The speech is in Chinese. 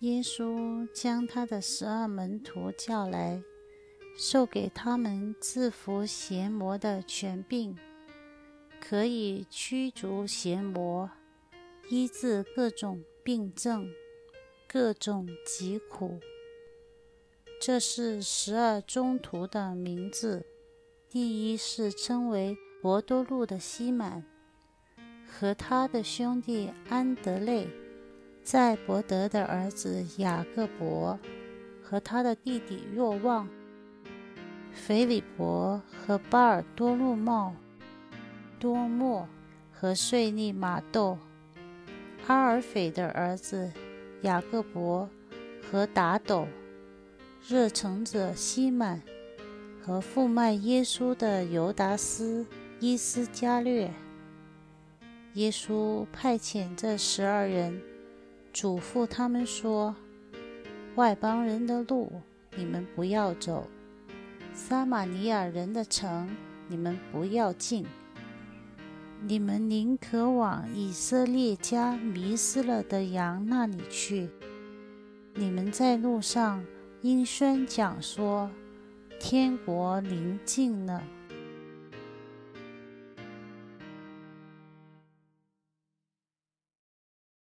耶稣将他的十二门徒叫来，授给他们制服邪魔的权柄，可以驱逐邪魔，医治各种病症、各种疾苦。这是十二宗徒的名字。第一是称为伯多禄的西满，和他的兄弟安德烈。在伯德的儿子雅各伯和他的弟弟若望、腓里伯和巴尔多禄茂、多莫和税利马窦、阿尔斐的儿子雅各伯和达斗、热诚者西满和富卖耶稣的犹达斯伊斯加略。耶稣派遣这十二人。嘱咐他们说：“外邦人的路，你们不要走；撒玛尼亚人的城，你们不要进。你们宁可往以色列家迷失了的羊那里去。你们在路上应宣讲说：天国临近了。”